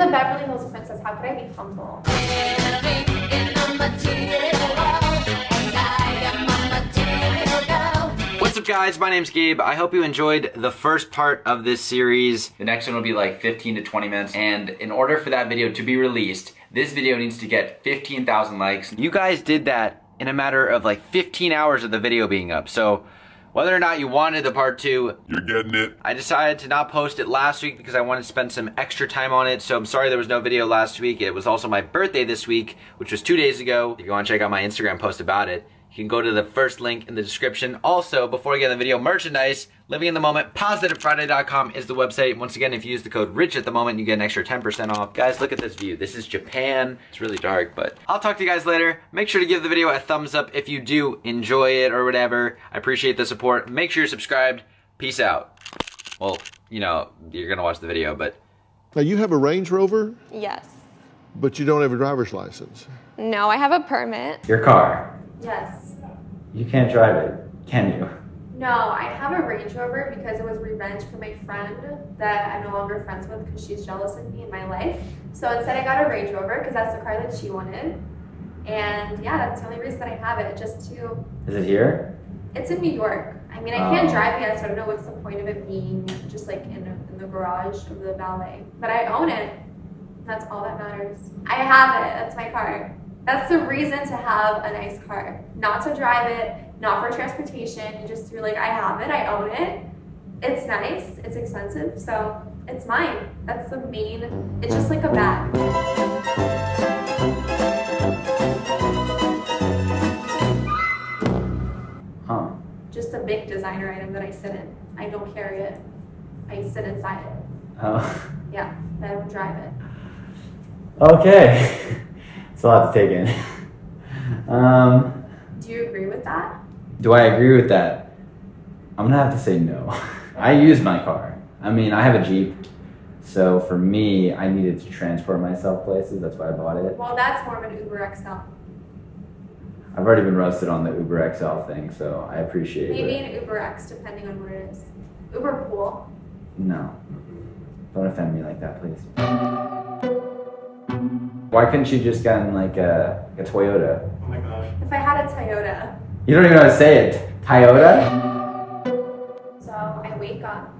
the Beverly Hills Princess. How could I be humble? What's up guys, my name's Gabe. I hope you enjoyed the first part of this series. The next one will be like 15 to 20 minutes. And in order for that video to be released, this video needs to get 15,000 likes. You guys did that in a matter of like 15 hours of the video being up. So whether or not you wanted the part two, You're getting it. I decided to not post it last week because I wanted to spend some extra time on it. So I'm sorry there was no video last week. It was also my birthday this week, which was two days ago. If you want to check out my Instagram post about it, you can go to the first link in the description. Also, before we get in the video, merchandise, living in the moment, positivefriday.com is the website. Once again, if you use the code RICH at the moment, you get an extra 10% off. Guys, look at this view. This is Japan. It's really dark, but I'll talk to you guys later. Make sure to give the video a thumbs up if you do enjoy it or whatever. I appreciate the support. Make sure you're subscribed. Peace out. Well, you know, you're gonna watch the video, but Now you have a Range Rover, Yes. but you don't have a driver's license. No, I have a permit. your car. Yes. You can't drive it, can you? No, I have a Range Rover because it was revenge for my friend that I'm no longer friends with because she's jealous of me in my life. So instead, I got a Range Rover because that's the car that she wanted. And yeah, that's the only reason that I have it, just to. Is it here? It's in New York. I mean, I can't Oh. drive yet, so I don't know what's the point of it being just like in, in the garage of the valet. But I own it. That's all that matters. I have it. That's my car. That's the reason to have a nice car. Not to drive it, not for transportation. Just you're like, I have it. I own it. It's nice. It's expensive, so it's mine. That's the main. It's just like a bag. Huh. Just a big designer item that I sit in. I don't carry it. I sit inside it. Oh. Yeah, I don't drive it. Okay. It's a lot to take in. Um, Do you agree with that? do I agree with that? I'm gonna have to say no. I use my car. I mean, I have a Jeep. So for me, I needed to transport myself places. That's why I bought it. Well, that's more of an Uber XL. I've already been roasted on the Uber XL thing, so I appreciate Maybe it. Maybe an Uber X, depending on what it is. Uber Pool. No. Don't offend me like that, please. Why couldn't you just gotten like a, a Toyota? Oh my gosh. If I had a Toyota, You don't even know how to say it. Toyota? so I wake up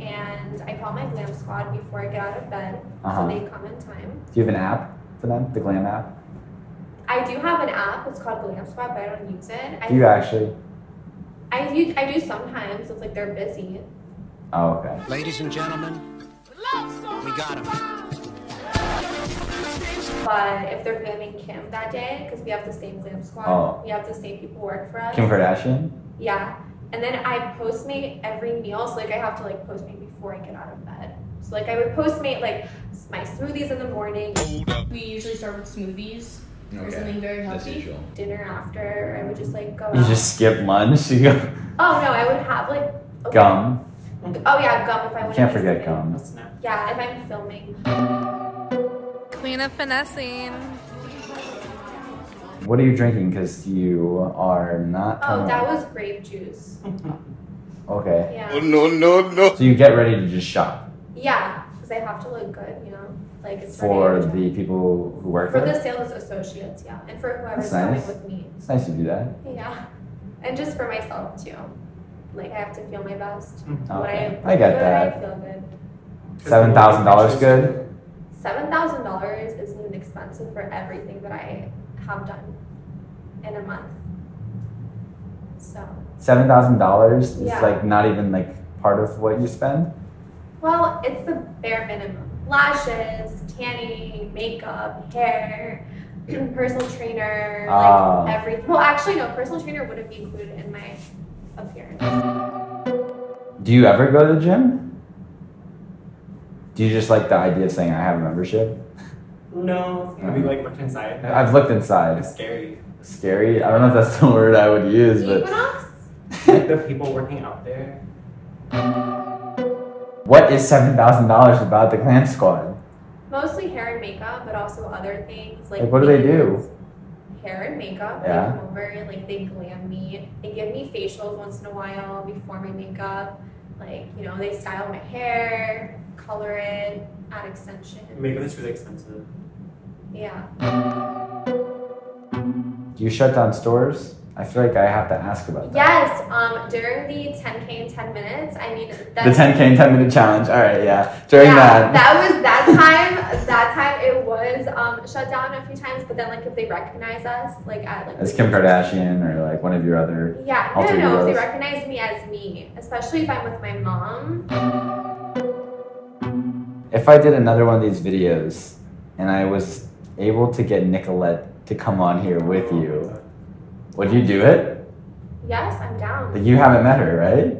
and I call my glam squad before I get out of bed, Uh-huh. so they come in time. Do you have an app for them? The Glam app? I do have an app. It's called Glam Squad, but I don't use it. I, Do you actually? I do. I do sometimes It's like they're busy. Oh, okay. Ladies and gentlemen, we got him. But if they're glamming Kim that day, because we have the same glam squad, Oh. we have the same people work for us. Kim Kardashian? Yeah. And then I postmate every meal, so like I have to like postmate before I get out of bed. So like I would postmate like my smoothies in the morning, We usually start with smoothies or something very healthy. dinner after. I would just like go You out. just skip lunch. You go Oh no, I would have like okay. gum. Oh yeah, gum if I can't forget gum. Yeah, if I'm filming. Queen of finessing. What are you drinking? Because you are not. Oh, that was grape juice. Okay. Yeah. Oh, no, no, no. So you get ready to just shop Yeah, because I have to look good, you know, like it's for the people who work for there? the sales associates, yeah, and for whoever's That's coming nice. with me. It's nice to do that. Yeah, and just for myself too. Like I have to feel my best. Mm-hmm. When Okay. I, I get good, that. I feel good. Seven thousand dollars good? Seven thousand dollars isn't even expensive for everything that I have done in a month. So, Seven thousand dollars is Yeah. like not even like part of what you spend? well, it's the bare minimum: lashes, tanning, makeup, hair. personal trainer, Ah. like everything. Well, actually, no. Personal trainer wouldn't be included in my appearance. Do you ever go to the gym? Do you just like the idea of saying I have a membership? No, it's gonna uh-huh. like looked inside. I've looked inside. It's scary. Scary. I don't know if that's the word I would use, but Like the people working out there. what is seven thousand dollars about the Glam Squad? Mostly hair and makeup, but also other things like. Like, what do they do? Hair and makeup. Yeah. They come over and like they glam me. They give me facials once in a while before my makeup. Like you know, they style my hair. Color it, add extensions. Makeup is really expensive. Yeah. Do you shut down stores? I feel like I have to ask about that. Yes. Um, during the 10k in 10 minutes. I mean, The 10k and 10 minute challenge. All right, yeah. During yeah, that. was that time. That time it was um, shut down a few times, but then like if they recognize us, like at like As Kim Kardashian or like one of your other. Yeah, no, alter no, no. If they recognize me as me, especially if I'm with my mom. If I did another one of these videos and I was able to get Nicolette to come on here with you, would you do it? Yes, I'm down. Like you haven't met her, right?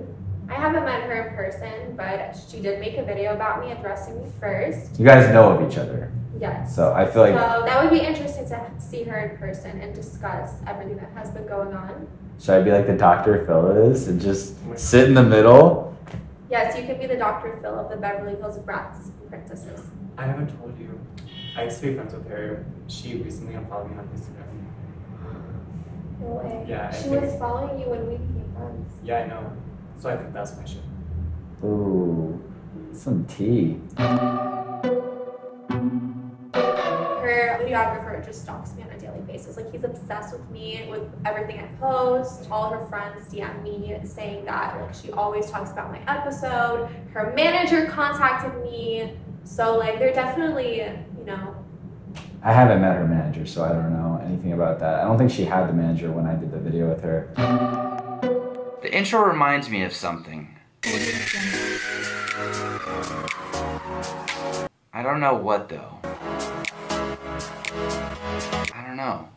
I haven't met her in person, but she did make a video about me addressing me first. You guys know of each other. Yes. So I feel like so that would be interesting to see her in person and discuss everything that has been going on. should I be like the Dr. Phil is and just sit in the middle? Yes, you could be the Dr. Phil of the Beverly Hills Brats and Princesses. I haven't told you. I used to be friends with her. She recently unfollowed me on Instagram. No way. Yeah, I She think- was following you when we became friends. Yeah, I know. So I think that's my shit. Ooh, some tea. Her videographer just stalks me on a daily basis. Like he's obsessed with me, with everything I post. All her friends DM me saying that like she always talks about my episode. Her manager contacted me. So like they're definitely, you know, I haven't met her manager, so I don't know anything about that. I don't think she had the manager when I did the video with her. The intro reminds me of something. I don't know what though. I don't know.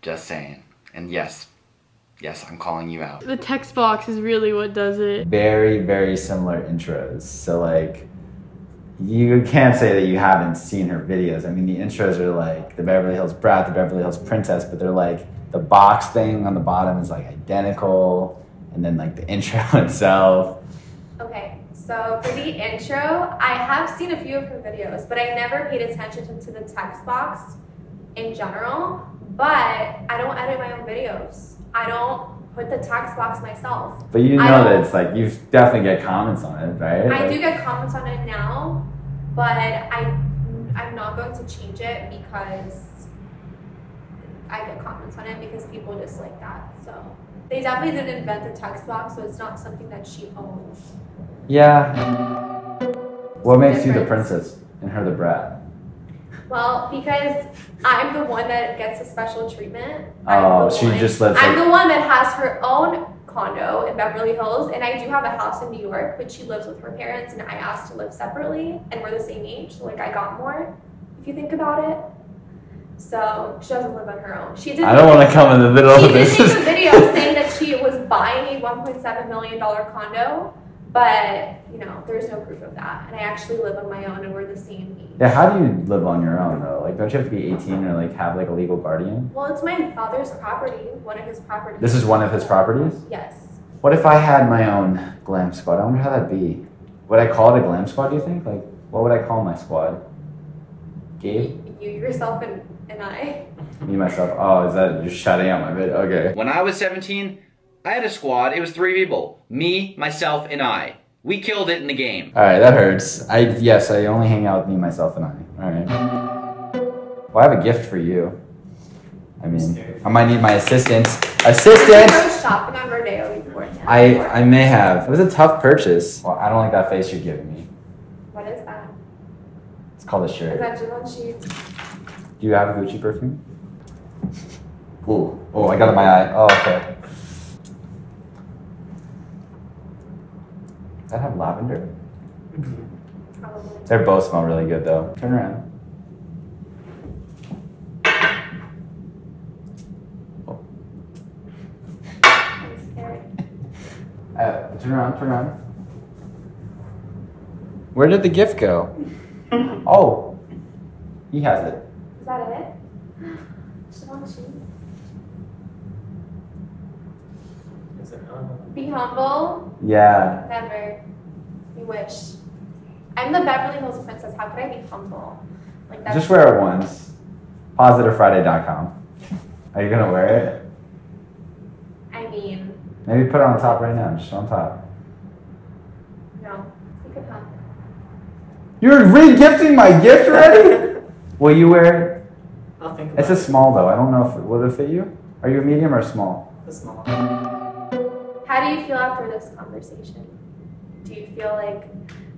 Just saying. And yes, yes, I'm calling you out. The text box is really what does it. Very, very similar intros. So like you can't say that you haven't seen her videos. I mean the intros are like the Beverly Hills Brat, the Beverly Hills Princess, but they're like the box thing on the bottom is like identical and then like the intro itself. Okay, so for the intro, I have seen a few of her videos, but I never paid attention to, to the text box in general. But I don't edit my own videos. I don't put the text box myself. But you know that it's like you definitely get comments on it, right? I Like- do get comments on it now, but I I'm not going to change it because I get comments on it because people dislike that. So they definitely didn't invent the text box, so it's not something that she owns. Yeah. What makes you the princess and her the brat? Well, because I'm the one that gets a special treatment. Oh, she one- just lives I'm like the one that has her own condo in Beverly Hills, and I do have a house in New York, but she lives with her parents, and I asked to live separately, and we're the same age, so like I got more, if you think about it. So she doesn't live on her own. She did. I don't want to come in the middle She of did this. make a video saying that she was buying a 1.7 million dollar condo, but you know there's no proof of that, and I actually live on my own, and we're the same age. yeah, how do you live on your own though? Like, don't you have to be 18 or like have like a legal guardian? Well, it's my father's property, one of his properties. This is one of his properties. Yes. What if I had my own glam squad? I wonder how that'd be. Would I call it a glam squad? Do you think? Like, what would I call my squad? Gabe, You, yourself, and, and I. me, myself. Oh, is that you're shouting out my video? Okay. When I was 17, I had a squad. It was three people me, myself, and I. We killed it in the game. All right, that hurts. I yes, I only hang out with me, myself, and I. All right. Well, I have a gift for you. I mean, I might need my assistance. I Assistance. shopping on Rodeo before. I I may have. It was a tough purchase. Well, I don't like that face you're giving me. What is that? It's called a Is shirt. that Givenchy? Do you have a Gucci perfume? Ooh. Oh, I got it in my eye. Oh, okay. That have lavender? Probably. They both smell really good though. Turn around. I'm scared. Uh, turn around, turn around. Where did the gift go? oh, he has it. Is that it? Be humble. Yeah. Never. You wish. I'm the Beverly Hills princess. How could I be humble? Like that's Just wear it once. PositiveFriday.com. Are you gonna wear it? I mean. Maybe put it on top right now. Just on top. No, You're re-gifting regifting my gift already. Will you wear it? I'll think. it's a small though. I don't know if it, will it fit you. Are you a medium or a small? A small. How do you feel after this conversation? Do you feel like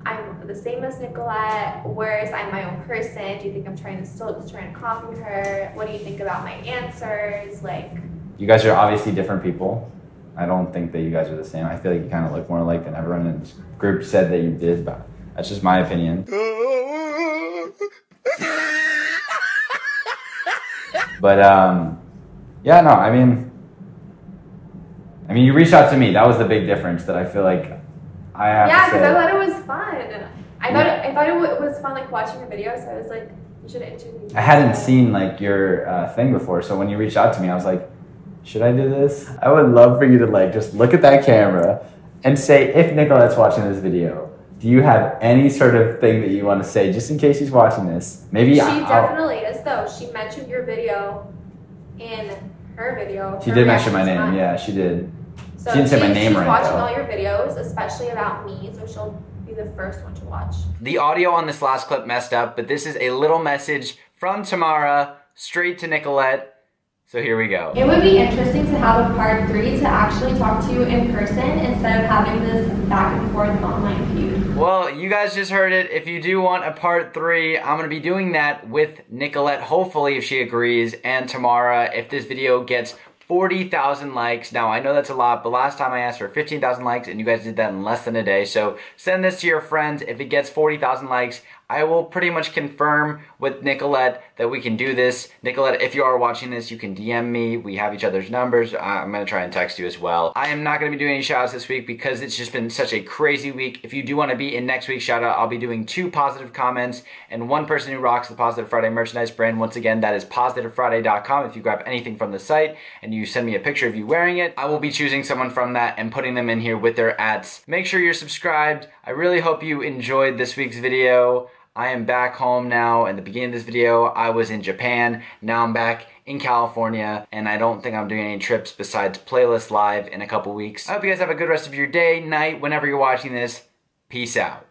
I'm the same as Nicolette, whereas I'm my own person? Do you think I'm trying to still just trying to copy her? What do you think about my answers? Like, You guys are obviously different people. I don't think that you guys are the same. I feel like you kind of look more alike than everyone in this group said that you did, but that's just my opinion. But um, yeah, no, I mean, I mean, you reached out to me. That was the big difference. That I feel like I have yeah, because I thought it was fun. I thought it, I thought it was fun like watching your video. So I was like, you should interview. me. I hadn't seen like your uh, thing before, so when you reached out to me, I was like, should I do this? I would love for you to like just look at that camera and say, if Nicolette's watching this video, do you have any sort of thing that you want to say, just in case she's watching this? Maybe She I'll- definitely is though. She mentioned your video in her video. She her did mention my name. mine. Yeah, she did. So She didn't say my she's- name She's right, watching though. all your videos, especially about me, so she'll be the first one to watch. The audio on this last clip messed up, but this is a little message from Tamara straight to Nicolette. So here we go. It would be interesting to have a part three to actually talk to you in person instead of having this back and forth online feud. Well, you guys just heard it. If you do want a part three, I'm going to be doing that with Nicolette, hopefully, if she agrees, and Tamara, if this video gets 40,000 likes. Now, I know that's a lot, but last time I asked for 15,000 likes, and you guys did that in less than a day. So send this to your friends. If it gets 40,000 likes, I will pretty much confirm with Nicolette that we can do this. Nicolette, if you are watching this, you can DM me. We have each other's numbers. I- I'm going to try and text you as well. I am not going to be doing any shoutouts this week because it's just been such a crazy week. If you do want to be in next week's shoutout, I'll be doing two positive comments and one person who rocks the Positive Friday merchandise brand. Once again, that is positivefriday.com. If you grab anything from the site and you send me a picture of you wearing it, I will be choosing someone from that and putting them in here with their ads. Make sure you're subscribed. I really hope you enjoyed this week's video. I am back home now. In the beginning of this video, I was in Japan. Now I'm back in California, and I don't think I'm doing any trips besides Playlist Live in a couple weeks. I hope you guys have a good rest of your day, night, whenever you're watching this. Peace out.